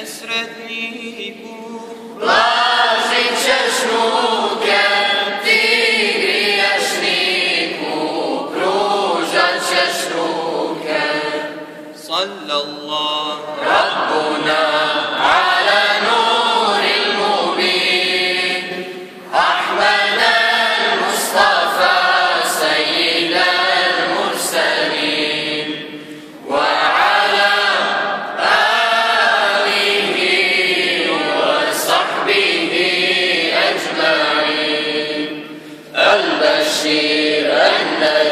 nesretníku. Blažit ćeš muke, ti. Sallallahu بشير النبي